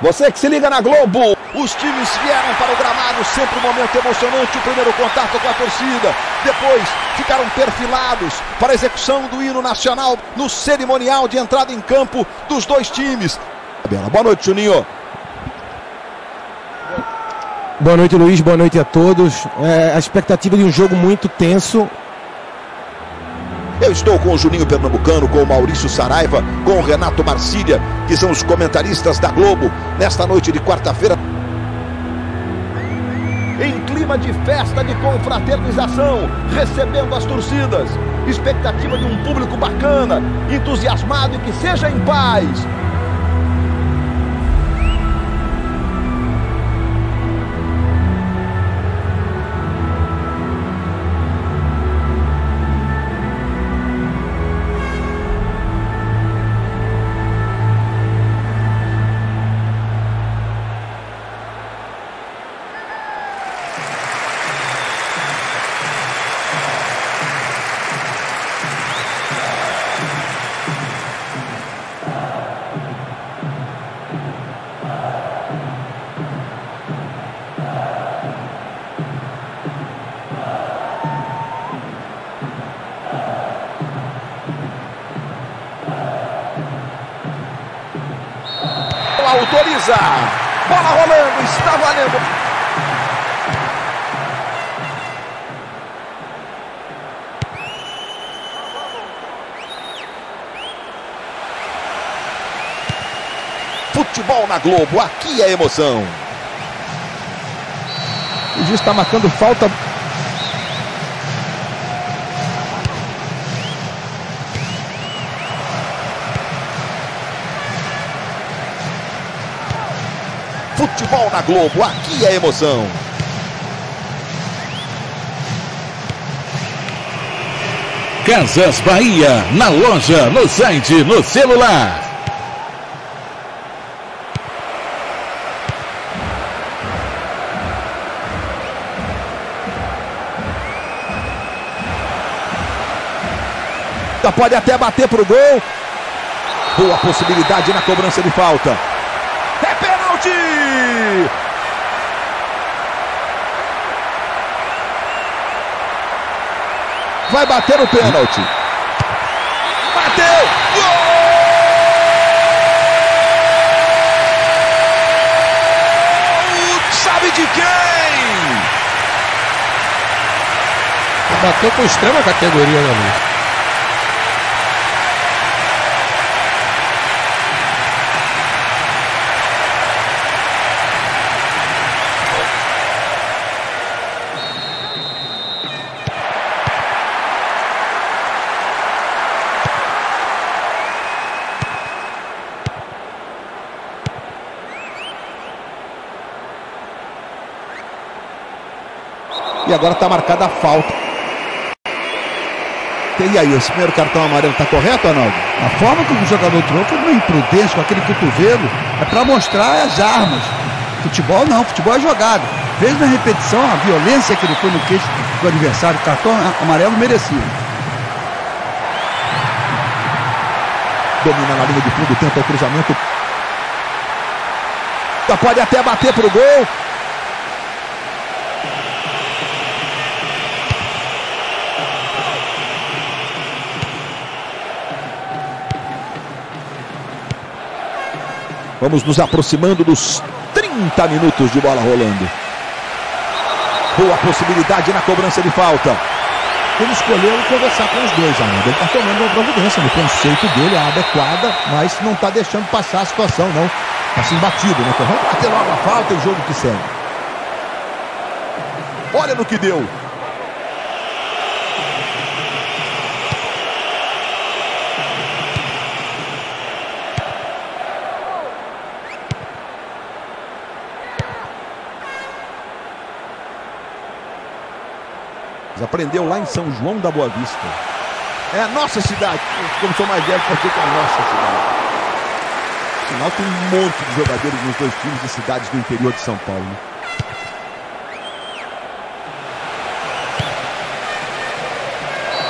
Você que se liga na Globo. Os times vieram para o gramado, sempre um momento emocionante. O primeiro contato com a torcida. Depois ficaram perfilados para a execução do hino nacional no cerimonial de entrada em campo dos dois times. Boa noite, Juninho. Boa noite, Luiz. Boa noite a todos. É, a expectativa de um jogo muito tenso. Eu estou com o Juninho Pernambucano, com o Maurício Saraiva, com o Renato Marcília, que são os comentaristas da Globo, nesta noite de quarta-feira. Em clima de festa, de confraternização, recebendo as torcidas. Expectativa de um público bacana, entusiasmado e que seja em paz. Bola rolando, está valendo. Futebol na Globo, aqui é emoção. O juiz está marcando falta Futebol na Globo, aqui é emoção. Casas Bahia, na loja, no site, no celular. Pode até bater pro gol. Boa possibilidade na cobrança de falta. Pênalti! Vai bater o pênalti. Bateu! Gol! Sabe de quem? Bateu com extrema categoria, né? E agora está marcada a falta. E aí, esse primeiro cartão amarelo está correto, Arnaldo? A forma como o jogador tirou foi uma imprudência com aquele cotovelo. É para mostrar as armas. Futebol não, futebol é jogado. Fez na repetição a violência que ele foi no queixo do adversário. Cartão amarelo merecido. Domina na linha de fundo, tenta o cruzamento. Pode até bater para o gol. Vamos nos aproximando dos 30 minutos de bola rolando. Boa possibilidade na cobrança de falta. Ele escolheu conversar com os dois, Arnaldo. Ele está tomando uma providência no conceito dele, a adequada, mas não está deixando passar a situação, não. Está assim batido, né? Então vamos bater logo a falta e jogo que segue. Olha no que deu. Aprendeu lá em São João da Boa Vista. É a nossa cidade. Como sou mais velho, pode que é a nossa cidade. Afinal, tem um monte de jogadores nos dois times de cidades do interior de São Paulo. Né?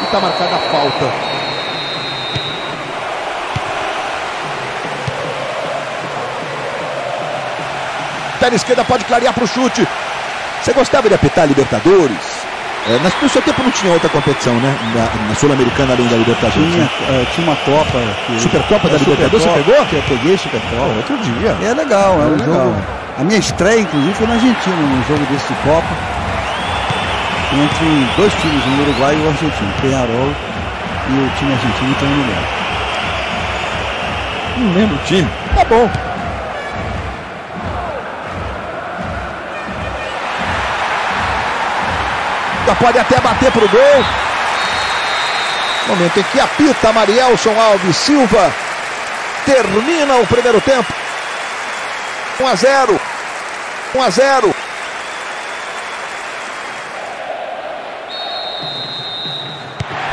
E está marcada a falta. Perna esquerda pode clarear para o chute. Você gostava de apitar Libertadores? É, mas no seu tempo não tinha outra competição, né? Na, na Sul-Americana além da Libertadores. Tinha, né? eh, tinha uma Copa. Que, Supercopa da É, Libertadores, você pegou? que Eu peguei Supercopa. outro dia. É legal, é, É um legal. jogo. A minha estreia, inclusive, foi na Argentina, num jogo desse de Copa. Entre dois times, o Uruguai e o Argentino, Penharol e o time argentino, então eu não lembro. Não lembro o time. Tá bom. Pode até bater pro gol. Momento em que apita Marielson Alves Silva. Termina o primeiro tempo. 1 a 0. 1 a 0.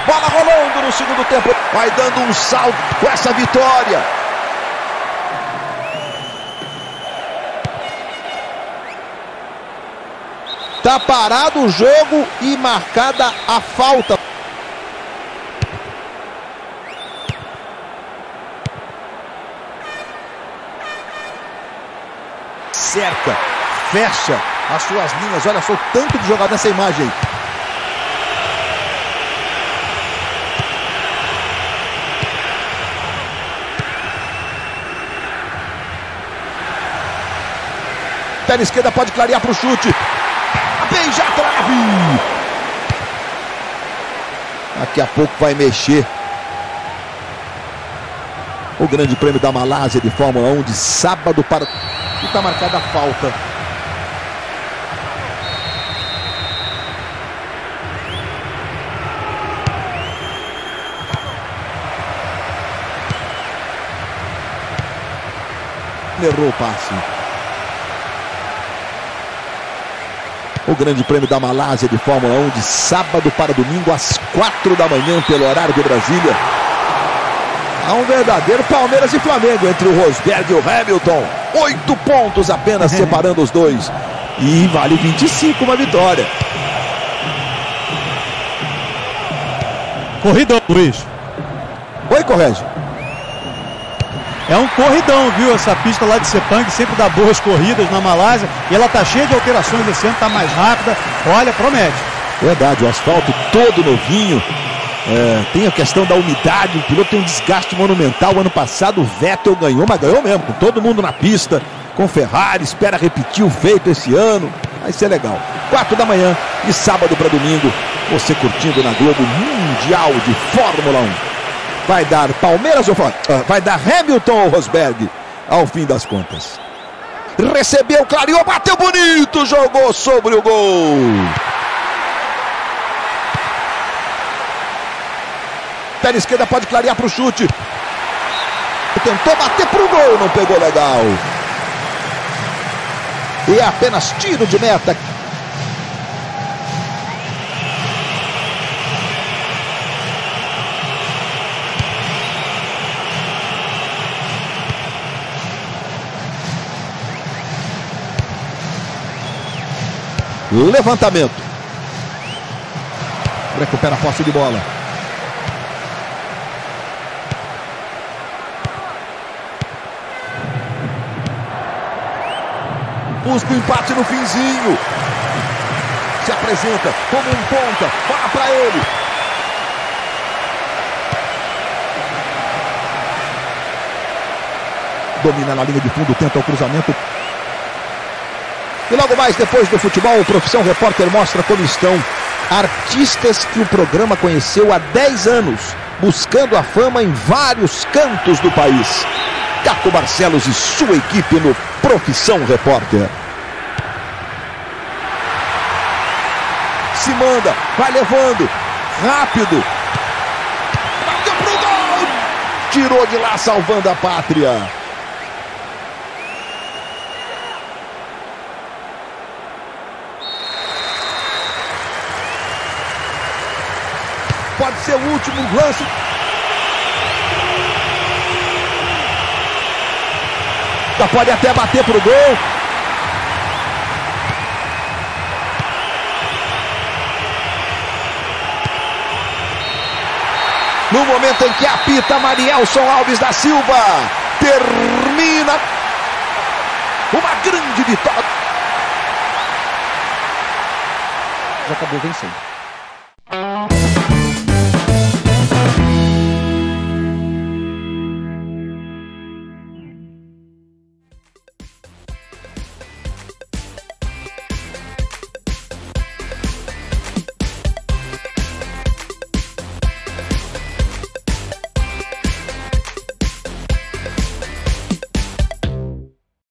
Bola rolando no segundo tempo. Vai dando um salto com essa vitória. Tá parado o jogo e marcada a falta. Cerca, fecha as suas linhas. Olha só o tanto de jogador nessa imagem aí. Esquerda pode clarear para o chute. Daqui a pouco vai mexer. O Grande Prêmio da Malásia de Fórmula 1 de sábado para. E está marcada a falta. Errou o passe. O Grande Prêmio da Malásia de Fórmula 1 de sábado para domingo às quatro da manhã pelo horário de Brasília. Há um verdadeiro Palmeiras e Flamengo entre o Rosberg e o Hamilton. Oito pontos apenas separando os dois. E vale 25 uma vitória. Corridão, Luiz. Oi, Correge. É um corridão, viu? Essa pista lá de Sepang sempre dá boas corridas na Malásia. E ela tá cheia de alterações esse ano, tá mais rápida. Olha, promete. Verdade, o asfalto todo novinho. É, tem a questão da umidade, o piloto tem um desgaste monumental. Ano passado o Vettel ganhou, mas ganhou mesmo, com todo mundo na pista, com Ferrari, espera repetir o feito esse ano. Vai ser legal. Quatro da manhã, de sábado para domingo, você curtindo na Globo Mundial de Fórmula 1. Vai dar Palmeiras ou ah, vai dar Hamilton ou Rosberg ao fim das contas. Recebeu, clareou, bateu bonito, jogou sobre o gol. Perna esquerda pode clarear para o chute. Tentou bater para o gol, não pegou legal. E é apenas tiro de meta. Levantamento. Recupera a posse de bola. Busca o empate no finzinho. Se apresenta como um ponta. Bola para ele. Domina na linha de fundo, tenta o cruzamento. E logo mais depois do futebol, o Profissão Repórter mostra como estão artistas que o programa conheceu há 10 anos, buscando a fama em vários cantos do país. Caco Barcelos e sua equipe no Profissão Repórter. Se manda, vai levando, rápido. Bateu pro gol! Tirou de lá, salvando a pátria. Pode ser o último lance. Pode até bater pro gol. No momento em que apita Marielson Alves da Silva. Termina. Uma grande vitória. Já acabou vencendo.